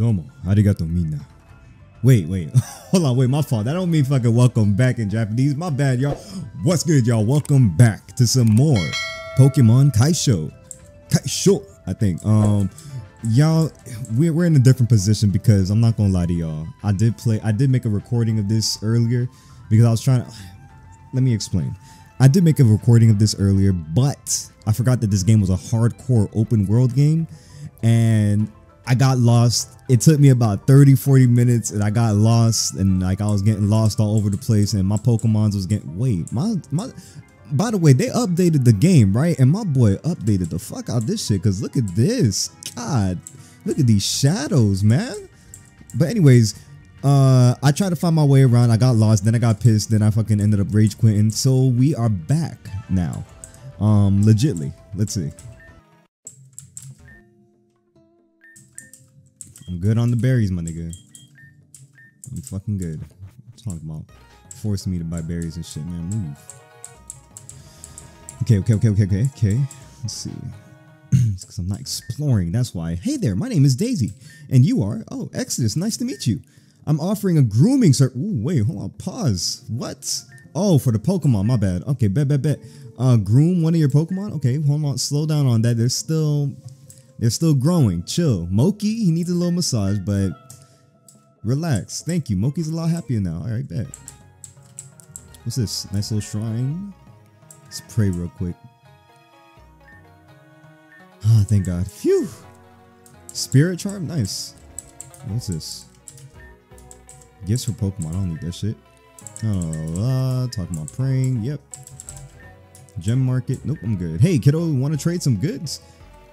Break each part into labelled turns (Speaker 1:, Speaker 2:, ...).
Speaker 1: Domo, arigato mina. Wait, wait, hold on, wait, my fault. That don't mean fucking welcome back in Japanese. My bad, y'all. What's good, y'all? Welcome back to some more Pokemon Keishou. Keishou, I think. Um, y'all, we're, we're in a different position because I'm not gonna lie to y'all. I did play, I did make a recording of this earlier because I was trying to. Let me explain. I did make a recording of this earlier, but I forgot that this game was a hardcore open world game and I got lost. It took me about 30, 40 minutes and I got lost and like I was getting lost all over the place and my Pokemons was getting, wait, my, my, by the way, they updated the game, right? And my boy updated the fuck out this shit because look at this. God, look at these shadows, man. But anyways, uh, I tried to find my way around. I got lost. Then I got pissed. Then I fucking ended up rage quitting. So we are back now. Um, legitly. Let's see. I'm good on the berries, my nigga. I'm fucking good. talking about forcing me to buy berries and shit, man. Move. Okay, okay, okay, okay, okay, okay. Let's see. it's because I'm not exploring. That's why. Hey there, my name is Daisy, and you are. Oh, Exodus. Nice to meet you. I'm offering a grooming service. Ooh, wait, hold on. Pause. What? Oh, for the Pokemon. My bad. Okay, bet, bet, bet. Uh, groom one of your Pokemon. Okay, hold on. Slow down on that. They're still, they're still growing. Chill. Moki, he needs a little massage, but relax. Thank you. Moki's a lot happier now. All right, bet. What's this? Nice little shrine. Let's pray real quick. Ah, oh, thank God. Phew. Spirit charm, nice. What's this? Gifts for Pokemon. I don't need that shit. Oh, uh, talking about praying. Yep. Gem market. Nope, I'm good. Hey, kiddo, want to trade some goods?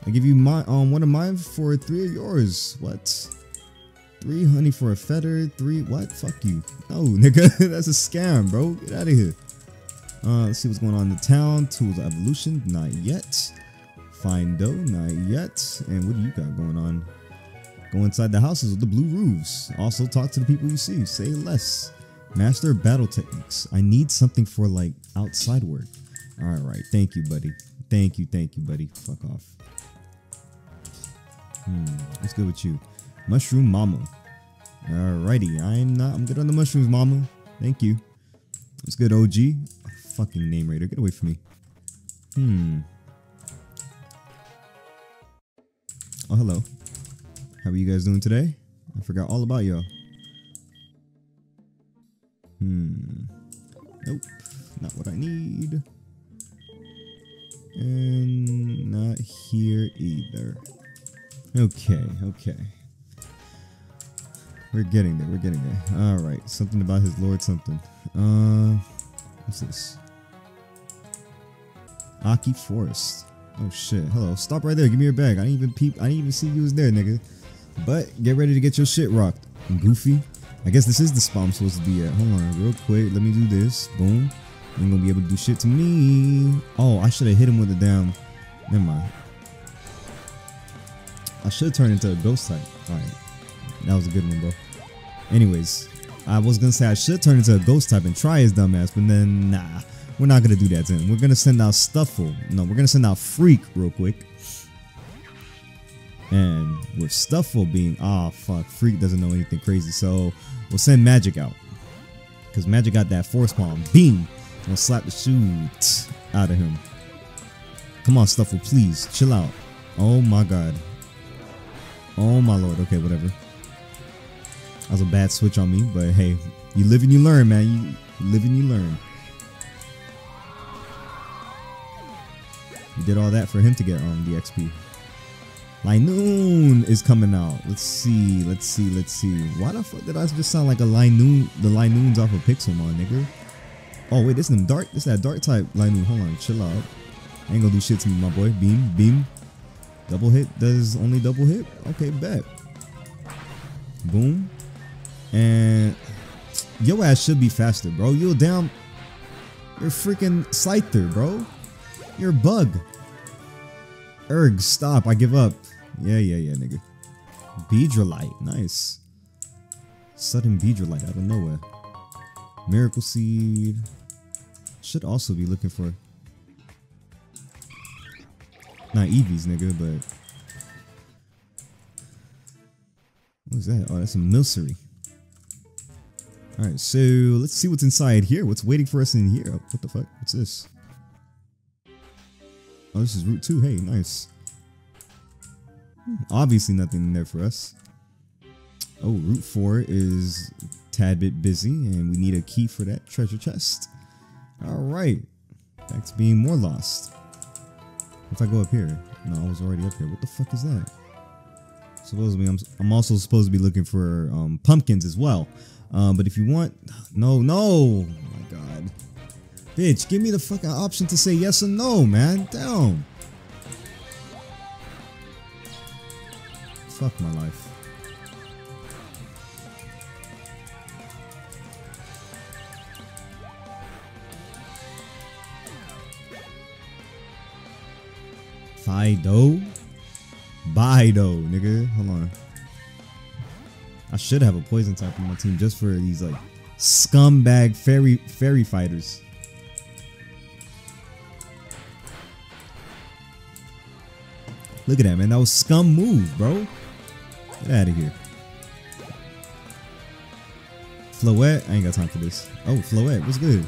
Speaker 1: I give you my um one of mine for three of yours. What? Three honey for a feather. Three what? Fuck you. No, nigga, that's a scam, bro. Get out of here. Uh, let's see what's going on in the town. Tools of evolution, not yet. Find dough, not yet. And what do you got going on? Go inside the houses with the blue roofs. Also talk to the people you see. Say less. Master battle techniques. I need something for like outside work. All right. Thank you, buddy. Thank you. Thank you, buddy. Fuck off. Hmm. What's good with you? Mushroom Mama. Alrighty. I'm not. I'm good on the mushrooms, Mama. Thank you. What's good, OG? Oh, fucking name raider. Get away from me. Hmm. Oh, hello. How are you guys doing today? I forgot all about y'all. Hmm. Nope. Not what I need. And not here either. Okay, okay. We're getting there, we're getting there. Alright, something about his lord something. Uh, what's this? Aki Forest. Oh shit, hello. Stop right there, give me your bag. I didn't even peep, I didn't even see you was there, nigga. But get ready to get your shit rocked. Goofy. I guess this is the spot I'm supposed to be at. Hold on, real quick. Let me do this. Boom. Ain't gonna be able to do shit to me. Oh, I should have hit him with a damn. Never mind. I should turn into a ghost type. Alright. That was a good one, bro. Anyways, I was gonna say I should turn into a ghost type and try his dumbass, but then nah. We're not gonna do that to him. We're gonna send out Stufful. No, we're gonna send out Freak real quick. And with Stufful being, ah, oh, fuck, Freak doesn't know anything crazy. So we'll send Magic out. Because Magic got that Force Palm. Beam. We'll slap the shoot out of him. Come on, Stufful, please. Chill out. Oh my god. Oh my lord. Okay, whatever. That was a bad switch on me, but hey, you live and you learn, man. You live and you learn. You did all that for him to get on um, the XP. Linoone is coming out. Let's see, let's see, let's see. Why the fuck did I just sound like a Linoone? The Linoones off of Pixelmon, nigga. Oh wait, this is them dark. This is that dark type Linoone. Hold on, chill out. I ain't gonna do shit to me, my boy. Beam, beam. Double hit does only double hit. Okay, bet. Boom. And your ass should be faster, bro. You're down. You're freaking Scyther, bro. You're a bug. Erg, stop. I give up. Yeah, yeah, yeah, nigga. Beedrillite. Nice. Sudden Beedrillite out of nowhere. Miracle Seed. Should also be looking for... Not Eevees, nigga, but... What is that? Oh, that's a milcery. All right, so let's see what's inside here. What's waiting for us in here? What the fuck? What's this? Oh, this is Route 2. Hey, nice. Hmm, obviously nothing in there for us. Oh, Route 4 is tad bit busy and we need a key for that treasure chest. All right. Back to being more lost. If I go up here. No, I was already up here. What the fuck is that? Supposedly, I'm, I'm also supposed to be looking for um, pumpkins as well. Um, but if you want... No, no! Oh my god. Bitch, give me the fucking option to say yes or no, man. Damn. Fuck my life. Fido? Bido, nigga. Hold on. I should have a poison type on my team just for these like scumbag fairy fairy fighters. Look at that, man. That was scum move, bro. Get out of here. Floette. I ain't got time for this. Oh, Floette. What's good?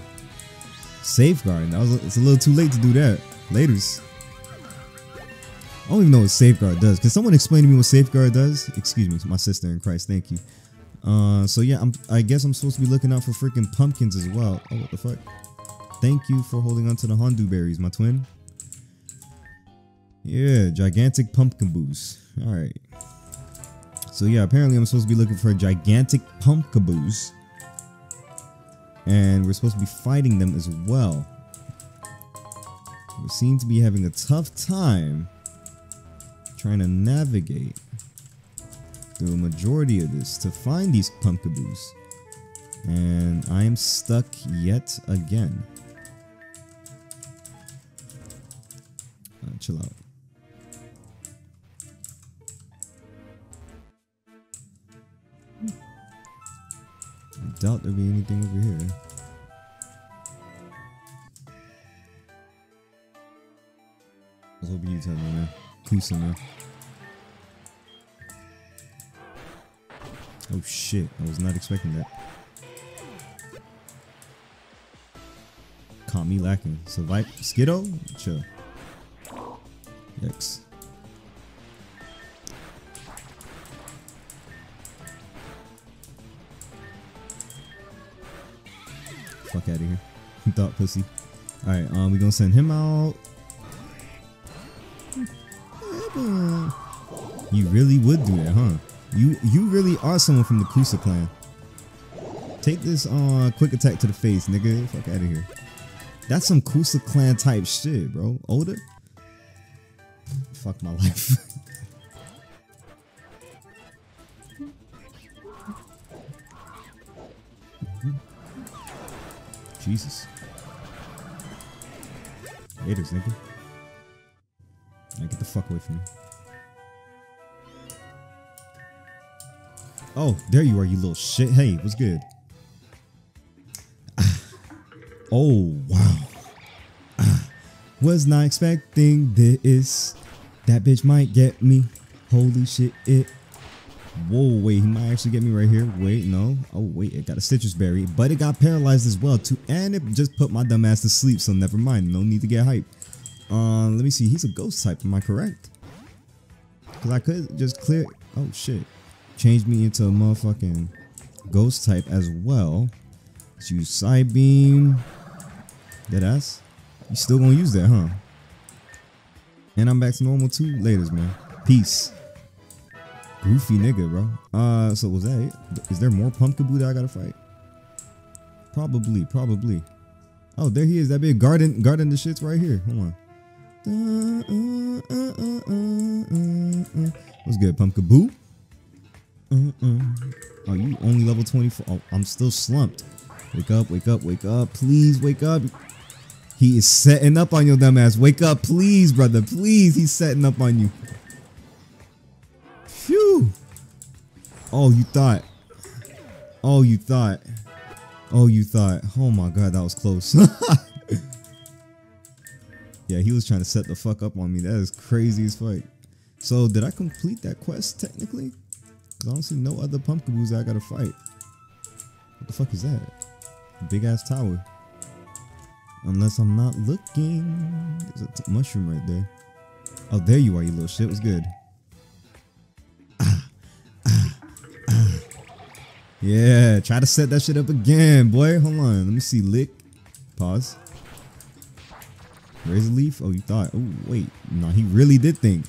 Speaker 1: Safeguard. That was, it's a little too late to do that. Laters. I don't even know what Safeguard does. Can someone explain to me what Safeguard does? Excuse me, my sister in Christ. Thank you. Uh, so yeah, I'm, I guess I'm supposed to be looking out for freaking pumpkins as well. Oh, what the fuck? Thank you for holding on to the Hondew berries, my twin. Yeah, gigantic pumpkaboos. All right. So yeah, apparently I'm supposed to be looking for a gigantic pumpkaboos. And we're supposed to be fighting them as well. We seem to be having a tough time trying to navigate through a majority of this to find these pumpkaboos. And I am stuck yet again. Uh, chill out. I doubt there'll be anything over here. I was hoping you tell me, man. Oh shit, I was not expecting that. Caught me lacking. Survive Skiddo? Chill. Yikes. Fuck out of here. Thought pussy. Alright, um, we gonna send him out. You really would do that, huh? You you really are someone from the Kusa clan. Take this uh quick attack to the face, nigga. Fuck out of here. That's some Kusa clan type shit, bro. Older? Fuck my life. Jesus. Haters, nigga. Now get the fuck away from me. Oh, there you are, you little shit. Hey, what's good? Oh, wow. Ah. Was not expecting this. That bitch might get me. Holy shit, it. Whoa, wait, he might actually get me right here. Wait, no. Oh, wait, it got a Sitrus berry, but it got paralyzed as well, too. And it just put my dumb ass to sleep, so never mind. No need to get hyped. Uh, let me see. He's a ghost type. Am I correct? Because I could just clear. Oh, shit changed me into a motherfucking ghost type as well. Let's use Psybeam. Deadass. You still gonna use that, huh? And I'm back to normal too. Laters, man. Peace. Goofy nigga, bro. Uh, so was that it? Is there more Pumpkaboo that I gotta fight? Probably, probably. Oh, there he is. That big garden, garden the shits right here. Hold on. What's good, Oh, you only level 24. Oh, I'm still slumped. Wake up, wake up, wake up. Please wake up. He is setting up on your dumbass. Wake up, please, brother. Please, he's setting up on you. Phew. Oh, you thought. Oh, you thought. Oh, you thought. Oh my god, that was close. yeah, he was trying to set the fuck up on me. That is crazy as fuck. So, did I complete that quest technically? I don't see no other pumpkaboos I gotta fight. What the fuck is that? Big ass tower. Unless I'm not looking. There's a mushroom right there. Oh, there you are, you little shit. What's good? Ah, ah, ah. Yeah, try to set that shit up again, boy. Hold on. Let me see. Lick. Pause. Razor leaf? Oh, you thought. Oh, wait. No, he really did think.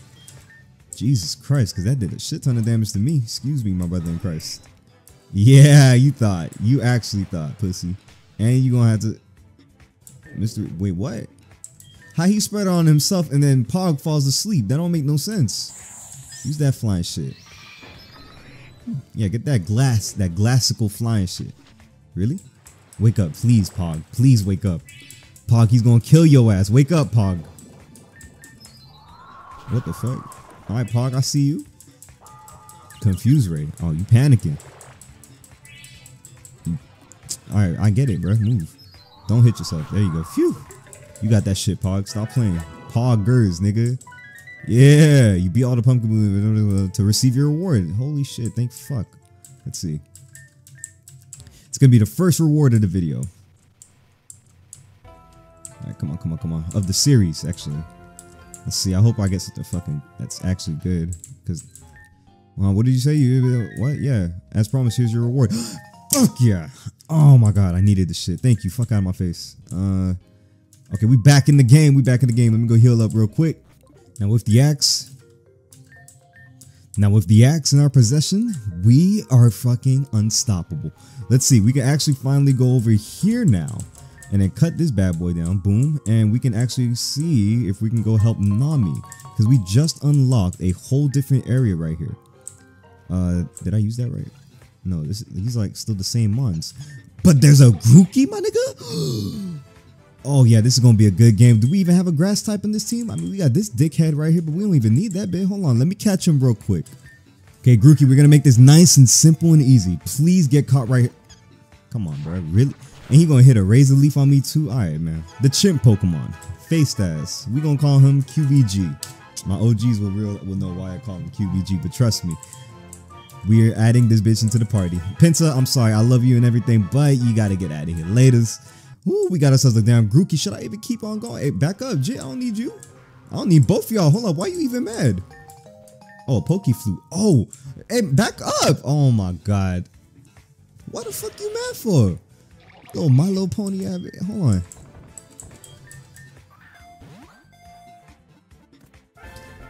Speaker 1: Jesus Christ, because that did a shit ton of damage to me. Excuse me, my brother in Christ. Yeah, you thought. You actually thought, pussy. And you gonna have to. Mr. Wait, what? How he spread on himself and then Pog falls asleep? That don't make no sense. Use that flying shit. Yeah, get that glass, that glassical flying shit. Really? Wake up, please, Pog. Please wake up. Pog, he's gonna kill your ass. Wake up, Pog. What the fuck? All right, Pog, I see you. Confuse Ray. Oh, you panicking. All right, I get it, bro. Move. Don't hit yourself. There you go. Phew. You got that shit, Pog. Stop playing. Poggers, nigga. Yeah, you beat all the pumpkin to receive your reward. Holy shit, thank fuck. Let's see. It's gonna be the first reward of the video. Alright, come on, come on, come on. Of the series, actually. Let's see. I hope I get something fucking that's actually good. Cause well, what did you say? You what? Yeah. As promised, here's your reward. Fuck yeah. Oh my god, I needed this shit. Thank you. Fuck out of my face. Uh Okay, we back in the game. We back in the game. Let me go heal up real quick. Now with the axe. Now with the axe in our possession, we are fucking unstoppable. Let's see. We can actually finally go over here now and then cut this bad boy down. Boom. And we can actually see if we can go help Nami because we just unlocked a whole different area right here. Uh, did I use that right? No, this he's like still the same ones. But there's a Grookey, my nigga. Oh yeah, this is gonna be a good game. Do we even have a grass type in this team? I mean, we got this dickhead right here, but we don't even need that bit. Hold on, let me catch him real quick. Okay, Grookey, we're gonna make this nice and simple and easy. Please get caught right here. Come on, bro. Really? And he gonna hit a razor leaf on me too? Alright, man. The chimp Pokemon. Face ass. We gonna call him QVG. My OGs will real will know why I call him QVG, but trust me. We're adding this bitch into the party. Pinta, I'm sorry, I love you and everything, but you gotta get out of here. Laters. Ooh, we got ourselves a damn Grookey. Should I even keep on going? Hey, back up, Jay. I don't need you. I don't need both of y'all. Hold up. Why you even mad? Oh, Poke Flute. Oh, hey, back up. Oh my God. What the fuck you mad for? Oh, My Little Pony. Hold on.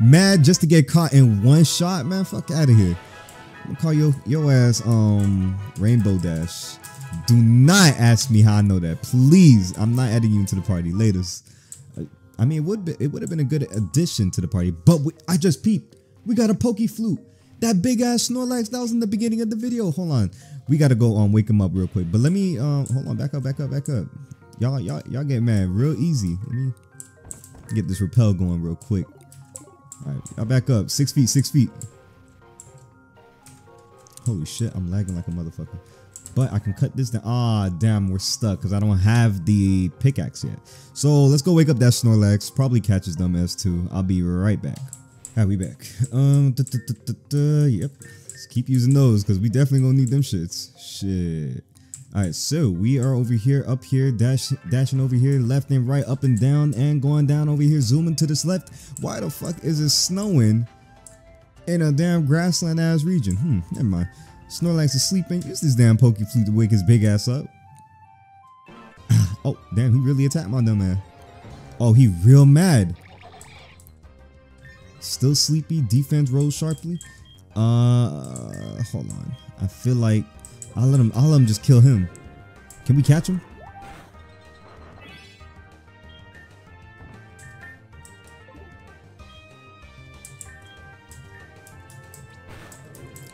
Speaker 1: Mad just to get caught in one shot, man. Fuck out of here. I'm gonna call your your ass um Rainbow Dash. Do not ask me how I know that. Please, I'm not adding you into the party. Latest. I mean, it would be, it would have been a good addition to the party, but we, I just peeped. We got a Poke Flute. That big ass Snorlax that was in the beginning of the video. Hold on, we gotta go on um, wake him up real quick. But let me um hold on, back up, back up, back up. Y'all, y'all, y'all get mad real easy. Let me get this repel going real quick. All right, y'all back up. Six feet, six feet. Holy shit, I'm lagging like a motherfucker. But I can cut this down. Ah, damn, we're stuck because I don't have the pickaxe yet. So let's go wake up that Snorlax. Probably catches them as too. I'll be right back. I'll be back. Um, da, da, da, yep. Let's keep using those because we definitely gonna need them shits. Shit. All right, so we are over here, up here, dash, dashing over here, left and right, up and down, and going down over here, zooming to this left. Why the fuck is it snowing in a damn grassland ass region? Hmm, never mind. Snorlax is sleeping. Use this damn Poke Flute to wake his big ass up. oh, damn, he really attacked my dumb man. Oh, he real mad. Still sleepy. Defense rolls sharply. Uh, hold on. I feel like I'll let him. I'll let him just kill him. Can we catch him?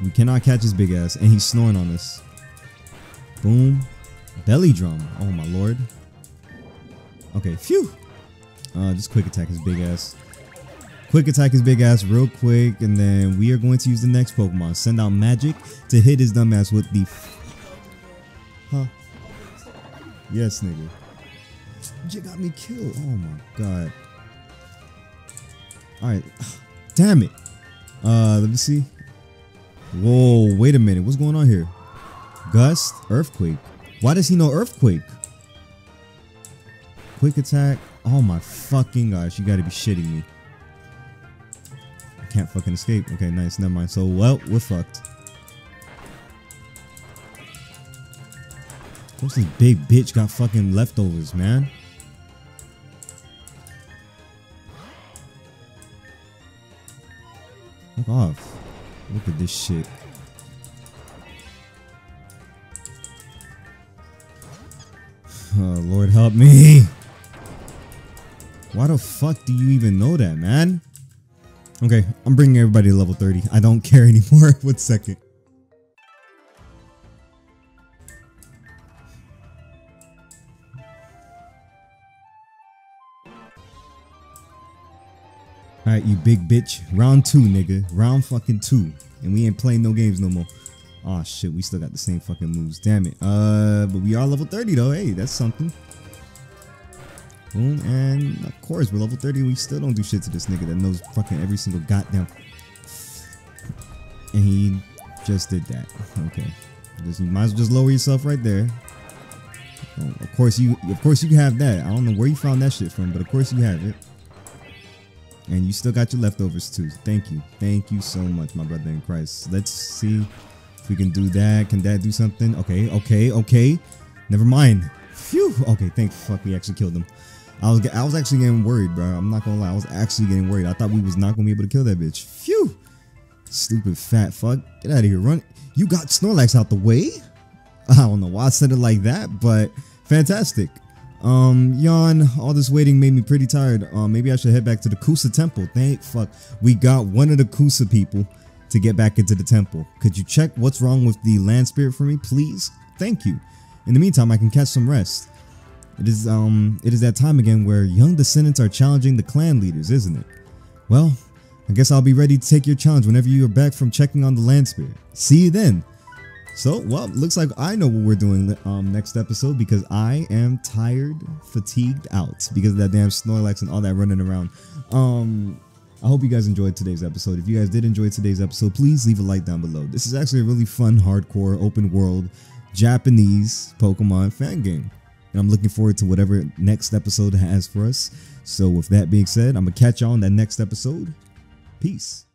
Speaker 1: We cannot catch his big ass, and he's snoring on us. Boom. Belly drum. Oh my lord. Okay, phew. Uh, just quick attack his big ass. Quick attack his big ass real quick, and then we are going to use the next Pokemon. Send out Magic to hit his dumb ass with the... Huh? Yes, nigga. You got me killed. Oh my god. Alright. Damn it. Uh, let me see. Whoa, wait a minute. What's going on here? Gust, Earthquake. Why does he know Earthquake? Quick attack. Oh my fucking gosh. You gotta be shitting me. Can't fucking escape. Okay, nice. Never mind. So, well, we're fucked. What's this big bitch got fucking leftovers, man? Look off. Look at this shit. Oh, Lord help me. Why the fuck do you even know that, man? Okay, I'm bringing everybody to level 30. I don't care anymore. One second. Alright, you big bitch. Round two, nigga. Round fucking two. And we ain't playing no games no more. Oh shit, we still got the same fucking moves. Damn it. Uh, but we are level 30 though. Hey, that's something. Boom, and of course we're level 30 we still don't do shit to this nigga that knows fucking every single goddamn. And he just did that. Okay. Just, you might as well just lower yourself right there. Oh, of course you of course you have that. I don't know where you found that shit from, but of course you have it. And you still got your leftovers too. Thank you. Thank you so much, my brother in Christ. Let's see if we can do that. Can that do something? Okay, okay, okay. Never mind. Phew. Okay, thank fuck we actually killed him. I was I was actually getting worried, bro. I'm not gonna lie. I was actually getting worried. I thought we was not gonna be able to kill that bitch. Phew. Stupid fat fuck. Get out of here. Run. You got Snorlax out the way? I don't know why I said it like that, but fantastic. Um, yawn. All this waiting made me pretty tired. Um, maybe I should head back to the Kusa temple. Thank fuck. We got one of the Kusa people to get back into the temple. Could you check what's wrong with the land spirit for me, please? Thank you. In the meantime, I can catch some rest. It is um it is that time again where young descendants are challenging the clan leaders, isn't it? Well, I guess I'll be ready to take your challenge whenever you are back from checking on the land spirit. See you then. So, well, looks like I know what we're doing um, next episode because I am tired, fatigued out because of that damn Snorlax and all that running around. Um, I hope you guys enjoyed today's episode. If you guys did enjoy today's episode, please leave a like down below. This is actually a really fun, hardcore, open world, Japanese Pokemon fan game. And I'm looking forward to whatever next episode has for us. So with that being said, I'm going to catch y'all on that next episode. Peace.